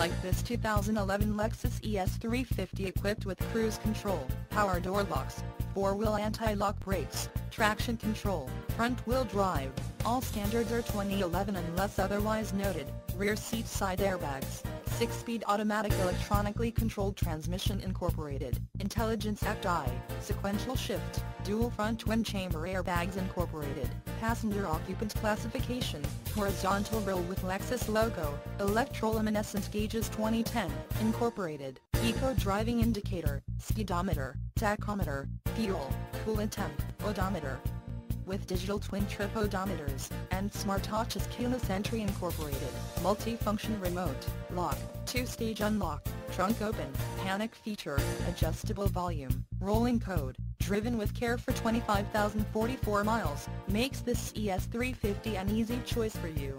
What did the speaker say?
like this 2011 Lexus ES350 equipped with cruise control, power door locks, four-wheel anti-lock brakes, traction control, front-wheel drive, all standards are 2011 unless otherwise noted, rear seat side airbags, 6-speed automatic electronically controlled transmission incorporated, intelligence act-I, sequential shift, dual front twin chamber airbags incorporated, passenger occupant classification, horizontal grille with Lexus logo, electroluminescent gauges 2010, incorporated, eco driving indicator, speedometer, tachometer, fuel, coolant temp, odometer, with digital twin trip odometers, and SmartAccess keyless entry incorporated, multi-function remote, lock, two-stage unlock, trunk open, panic feature, adjustable volume, rolling code, driven with care for 25,044 miles, makes this ES350 an easy choice for you.